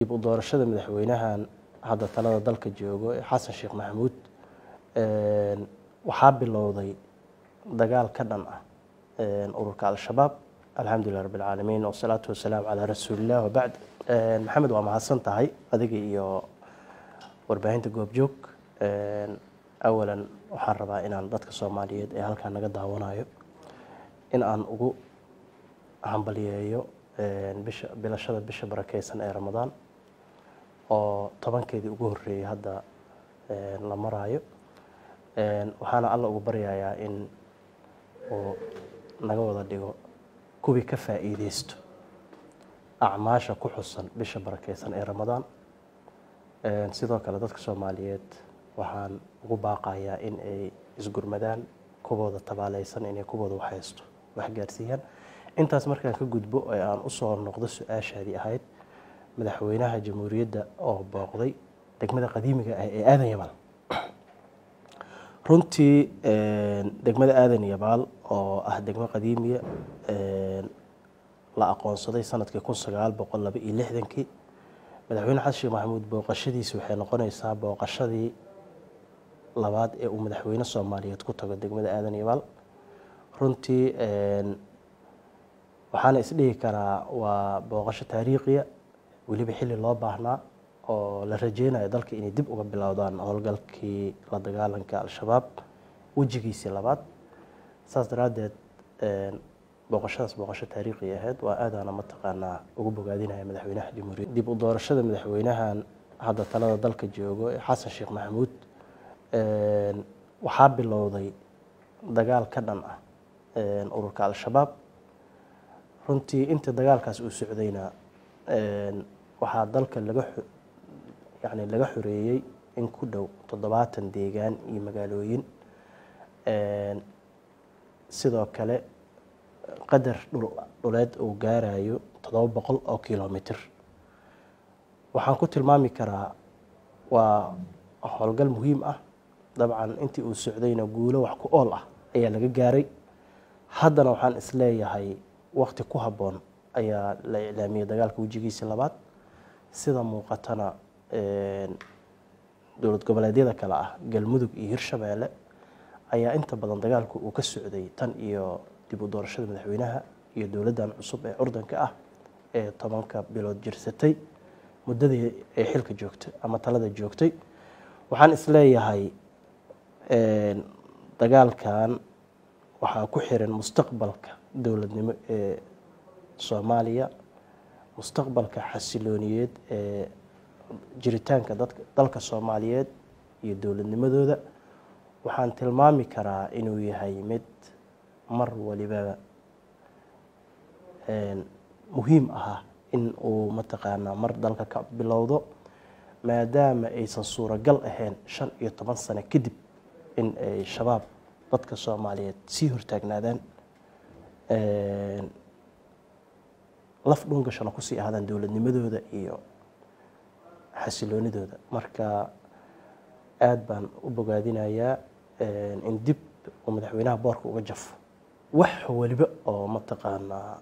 dib u doorashada madaxweynahan hadda talada dalka joogo ee xasan sheekh maxamuud waxaa bilowday dagaal ka dhan ah ururka al-shabaab. Alxamdulilah rabbi alcaalamiin wasalaatu wasalaamu calaa rasuulilah wabacd maxamed waa mahadsan tahay adiga iyo warbaahinta goobjoog awalan waxaan rabaa inaan dadka soomaaliyeed ee halkaa naga daawanayo in aan ugu hambaliyeeyo bilashada bisha barakeysan ee ramadaan oo tobankeedii ugu horreeyey hadda la maraayo. Waxaana alla ugu baryayaa in uu naga wada dhigo kuwii ka faa'iideysto acmaasha ku xusan bisha barakeysan ee ramadaan. Sidoo kale dadka soomaaliyeed waxaan ugu baaqayaa in ay isgurmadaan kuwooda tabaaleysan inay kuwooda waxhaysto wax gaarsiiyaan. Intaas markaan ka gudbo ee aan u soo noqdo su'aashaadii ahayd madaxweynaha jamhuuriyadda oo booqday degmada qadiimiga ah ee aadan yabaal. Runtii degmada aadan yabaal oo ah degmo qadiimiya la aqoonsaday sannadkii kun sagaal boqol laba iyo lixdankii madaxweyne xasan sheekh maxamuud booqashadiisi waxay noqonaysaa booqashadii labaad ee uu madaxweyne soomaaliyeed ku tago degmada aadan yabaal. Runtii waxaana isdhihi karaa waa booqasho taariikhiya weliba xilli loo baahnaa oo la rajeynayo dalka inay dib uga bilowdaan howlgalkii la dagaalanka al-shabaab wejigiisii labaad. Saas daraaddeed booqashadaas booqasho taariikhi ahayd waa aadaana mataqaanaa ugu bogaadinaya madaxweynaha jamhuuriyadda dib u doorashada madaxweynahan hadda talada dalka joogo ee xasan sheekh maxamuud waxaa bilowday dagaal ka dhan ah ururka al-shabaab. Runtii intii dagaalkaas uu socdayna waxaa dalka laga yani laga xoreeyey in ku dhow toddobaatan deegaan iyo magaalooyin sidoo kale qadar dhuleed uu gaarayo toddoba boqol oo kilomitr waxaan ku tilmaami karaa waa howlgal muhiim ah. Dabcan intii uu socdayna guulo wax ku ool ah ayaa laga gaaray. Haddana waxaan is leeyahay wakti ku habboon ayaa la iclaamiyey dagaalka wejigiisii labaad sida muuqatana dowlad goboleedyada kale ah galmudug iyo hirshabeelle ayaa inta badan dagaalku uu ka socday tan iyo dib u doorashada madaxweynaha iyo dowladdan cusub ee curdanka ah ee tobanka bilood jirsatay muddadii ay xilka joogtay ama talada joogtay. Waxaan is leeyahay dagaalkan waxaa ku xiran mustaqbalka dowladnimo ee soomaaliya mustaqbalka xasilooniyeed ee jiritaanka dadka dalka soomaaliyeed iyo dowladnimadooda waxaan tilmaami karaa inuu yahay mid mar waliba muhiim ah in uu mataqaanaa mar dalka ka bilowdo maadaama aysan suuragal ahayn shan iyo toban sano kadib in ay shabaab dadka soomaaliyeed sii hortaagnaadaan laf dhungashana ku sii ahaadaan dowladnimadooda iyo xasiloonidooda. Marka aada baan u bogaadinayaa in dib uu madaxweynaha boorka uga jafo. Wax weliba oo mataqaanaa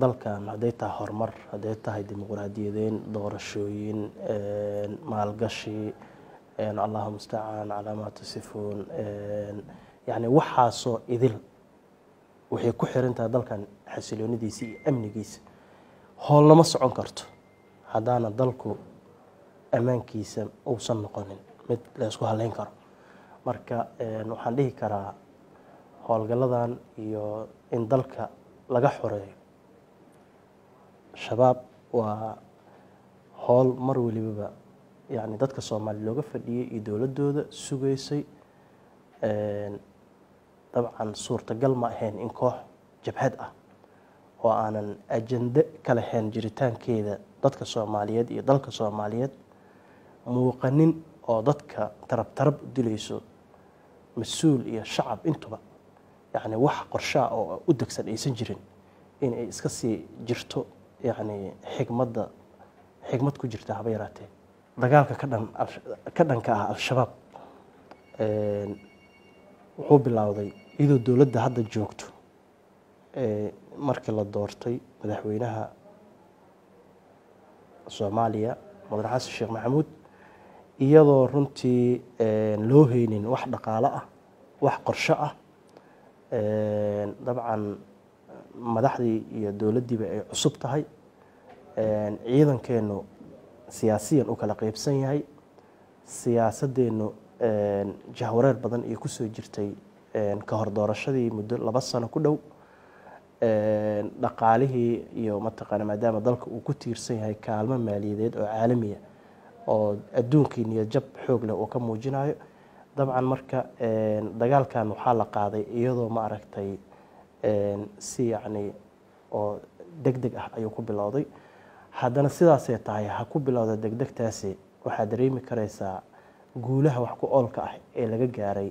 dalkan hadday tahay horumar hadday tahay dimuqraadiyadeyn doorashooyin maalgashi allahu mustacaan calaa maa tasifuun yacni waxaasoo idil. Waxay ku xiran tahay dalkan xasiloonidiisa iyo amnigiisa howlnama socon karto. Haddaana dalku ammaankiisa uusan noqonin mid la ysku haleyn karo. Marka waxaan dhihi karaa howlgalladan iyo in dalka laga xoreeyo. Shabaab waa howl mar welibaba yani dadka soomaaliya looga fadhiyey iyo dowladooda sugaysay. Dabcan suurtagal ma ahayn in koox jabhad ah oo aanan ajende ka lahayn jiritaankeeda dadka soomaaliyeed iyo dalka soomaaliyeed muuqanin oo dadka tarab tarab u dilayso mas'uul iyo shacab intuba yacni wax qorshaa oo u degsan aysan jirin in ay iska sii jirto yacni xikmadda xikmad ku jirta haba yaraatee. Dagaalka ka dhan ka dhanka ah al-shabaab wuxuu bilowday iyadoo dowladda hadda joogto markii la doortay madaxweynaha soomaaliya mudane xasan sheekh maxamuud iyadoo runtii loo heynin wax dhaqaalo ah wax qorsho ah dabcan madaxdii iyo dowladdiiba ay cusub tahay ciidankeenu siyaasiyan u kala qeybsan yahay siyaasadeennu jahwareer badan iyo ku soo jirtay ka hor doorashadii muddo laba sano ku dhow dhaqaalihii iyo mataqaana maadaama dalka uu ku tiirsan yahay kaalmo maaliyadeed oo caalamiya oo adduunkii niyad jab xoog leh uu ka muujinayo dabcan marka dagaalkan waxaa la qaaday iyadoo ma aragtay si yacni oo deg deg ah ayuu ku bilowday. Haddana sidaasay tahay ha ku bilowda degdegtaasi waxaad dareemi karaysaa guulaha wax ku oolka ah ee laga gaaray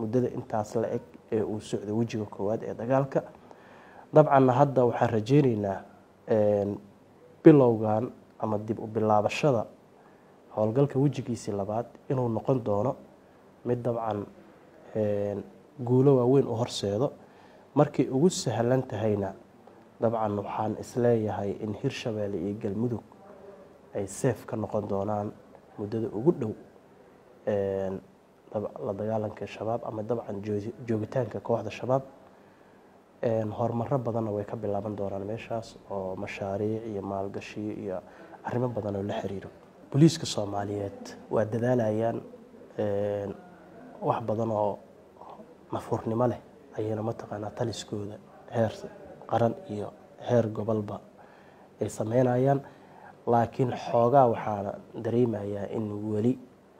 muddada intaas la eg ee uu socday wejiga koowaad ee dagaalka dabcanna hadda waxaan rajeyneynaa bilowgan ama dib u bilaabashada howlgalka wejigiisii labaad inuu noqon doono mid dabcan guulo waaweyn u horseedo. Markay ugu sahlan tahayna dabcan waxaan is leeyahay in hirshabeelle iyo galmudug ay seef ka noqon doonaan muddada ugu dhow la dagaalanka shabaab ama dabcan joogitaanka kooxda shabaab horumaro badanna way ka bilaaban doonaan meeshaas oo mashaariic iyo maalgashiyo iyo arrimo badan oo la xiriiro booliiska soomaaliyeed. Waa dadaalayaan wax badan oo nafuurnimo leh ayayna mataqaanaa taliskooda heer qaran iyo heer gobolba ay sameynayaan. Laakiin xoogaa waxaana dareemayaa in weli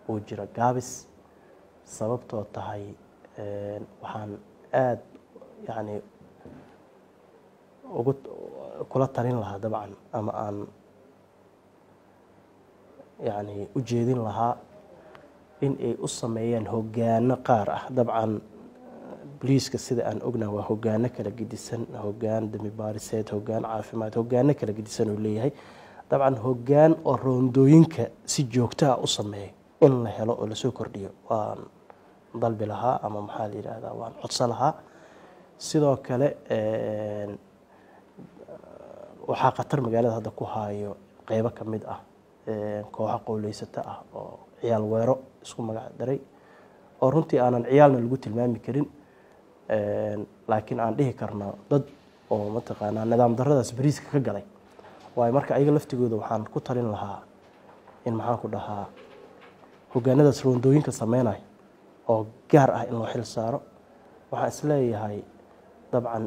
uu jiro gaabis sababtoo tahay waxaan aada yacni ugu kula talin lahaa dabcan ama aan yacni u jeedin lahaa in ay u sameeyaan hogaano qaar ah. Dabcan boliiska sida aan ognaha waa hogaano kala gedisan hogaan dami baariseed hogaan caafimaad hogaano kala gedisan uu leeyahay. Dabcan hogaan oo roondooyinka si joogtaa u sameeyo in la helo oo la soo kordhiyo. Waan dalbi lahaa ama maxaa la yidhaahdaa waan codso lahaa. Sidoo kale waxaa khatar magaalada hadda ku haayo qeybo ka mid ah kooxo qowleysata ah oo ciyaal weero isku magac daray oo runtii aanan ciyaalna lagu tilmaami karin laakiin aan dhihi karno dad oo mataqaanaa nidaam daradaas bariiska ka galay. Waayo marka ayaga laftigooda waxaan ku talin lahaa in maxaan ku dhahaa hogaanadaas roondooyinka sameynaya oo gaar ah in loo xil saaro. Waxaan is leeyahay dabcan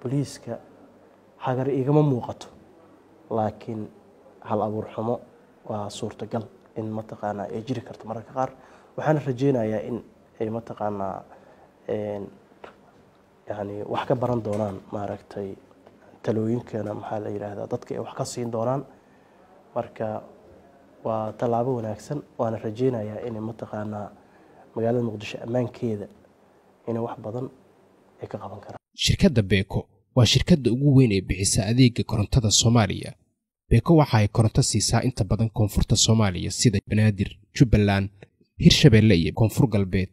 boliiska hagar igama muuqato. Laakiin hal abuur xumo waa suurtagal in mataqaanaa ay jiri karto mararka qaar. Waxaana rajeynayaa in ay mataqaanaa yani wax ka baran doonaan maaragtay talooyinkana maxaa la yidhaahdaa dadka ay wax ka siin doonaan. Marka waa tallaabo wanaagsan waana rajeynayaa inay mataqaanaa magaalada muqdisho ammaankeeda inay wax badan ay ka qaban karaan. Shirkadda beeko waa shirkadda ugu weyn ee bixisa adeega korontada soomaaliya. Beeko waxa ay koronto siisaa inta badan koonfurta soomaaliya sida banaadir jubbaland hirshabeelle iyo koonfur galbeed.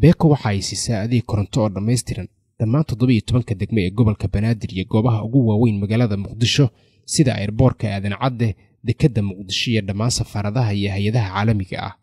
Beeko waxa ay siisaa adeeg koronto oo dhammaystiran dhammaan toddobiiyo tobanka degme ee gobolka banaadir iyo goobaha ugu waaweyn magaalada muqdisho sida ayrboorka aadan cadde dekedda muqdisho iyo dhammaan safaaradaha iyo hay'adaha caalamiga ah